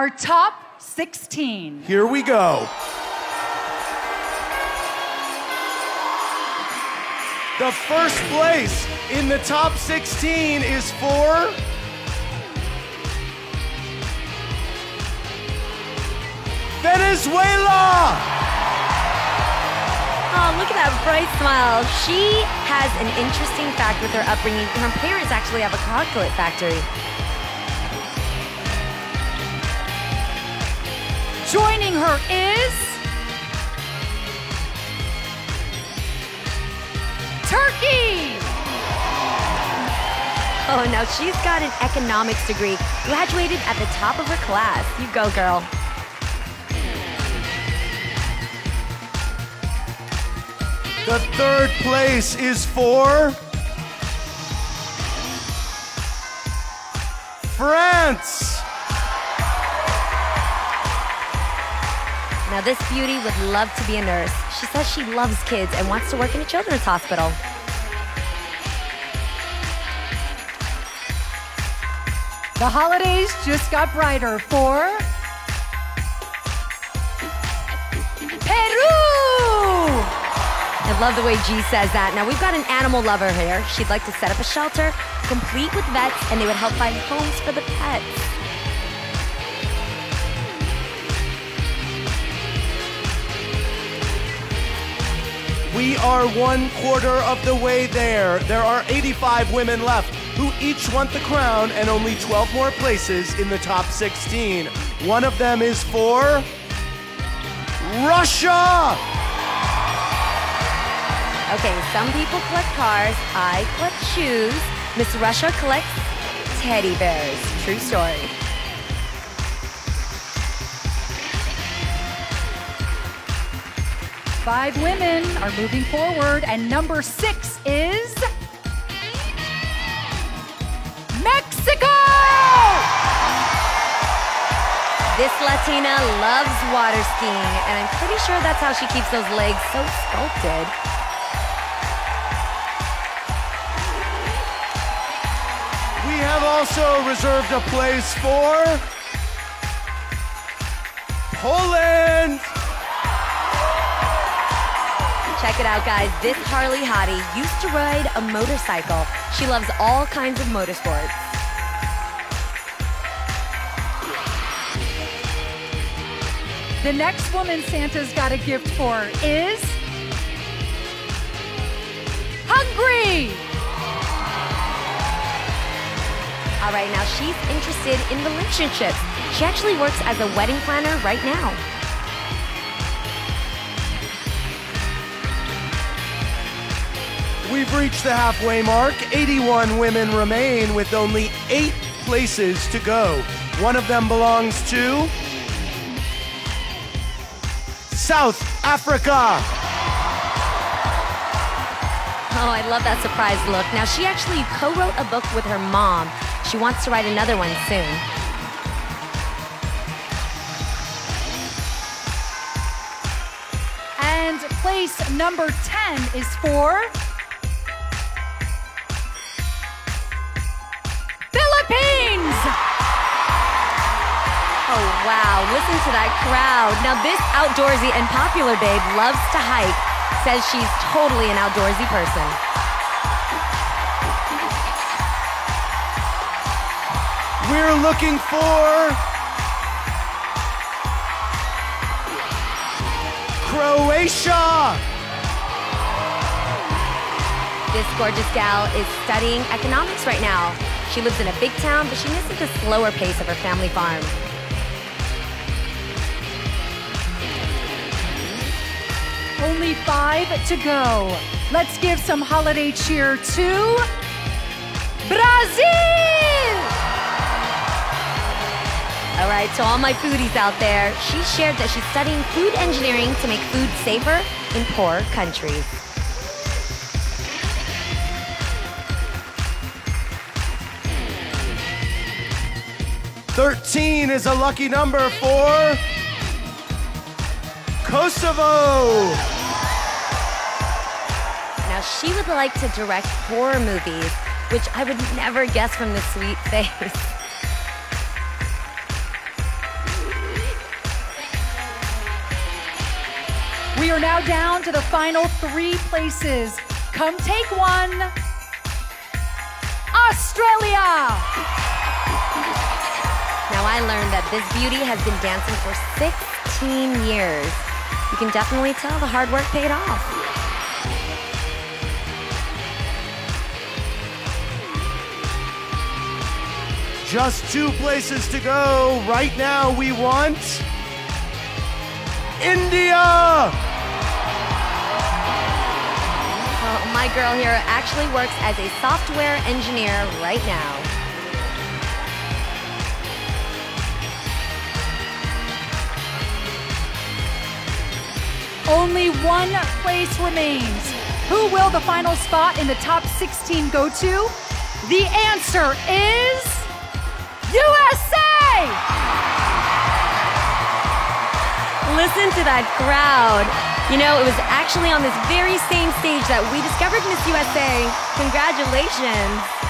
Our top 16. Here we go. The first place in the top 16 is for Venezuela. Oh, look at that bright smile. She has an interesting fact with her upbringing. Her parents actually have a chocolate factory. Joining her is Turkey. Oh, now she's got an economics degree, graduated at the top of her class. You go, girl. The third place is for France. Now, this beauty would love to be a nurse. She says she loves kids and wants to work in a children's hospital. The holidays just got brighter for Peru. I love the way G says that. Now, we've got an animal lover here. She'd like to set up a shelter, complete with vets, and they would help find homes for the pets. We are one quarter of the way there. There are 85 women left who each want the crown and only 12 more places in the top 16. One of them is for Russia. Okay, some people collect cars. I collect shoes. Miss Russia collects teddy bears. True story. Five women are moving forward, and number six is Mexico. This Latina loves water skiing, and I'm pretty sure that's how she keeps those legs so sculpted. We have also reserved a place for Poland. It out, guys. This Harley Hottie used to ride a motorcycle. She loves all kinds of motorsports. The next woman Santa's got a gift for is Hungary. All right, now she's interested in relationships. She actually works as a wedding planner right now. We've reached the halfway mark. 81 women remain with only eight places to go. One of them belongs to South Africa. Oh, I love that surprise look. Now, she actually co wrote a book with her mom. She wants to write another one soon. And place number 10 is for wow. Listen to that crowd. Now, this outdoorsy and popular babe loves to hike, says she's totally an outdoorsy person. We're looking for Croatia. This gorgeous gal is studying economics right now. She lives in a big town, but she misses the slower pace of her family farm. Only five to go. Let's give some holiday cheer to Brazil. All right, to all my foodies out there, she shared that she's studying food engineering to make food safer in poor countries. Thirteen is a lucky number for Kosovo. Now, she would like to direct horror movies, which I would never guess from the sweet face. We are now down to the final three places. Come take one. Australia! Now I learned that this beauty has been dancing for 16 years. You can definitely tell the hard work paid off. Just two places to go. Right now, we want India. Well, my girl here actually works as a software engineer right now. Only one place remains. Who will the final spot in the top 16 go to? The answer is USA! Listen to that crowd. You know, it was actually on this very same stage that we discovered Miss USA. Congratulations.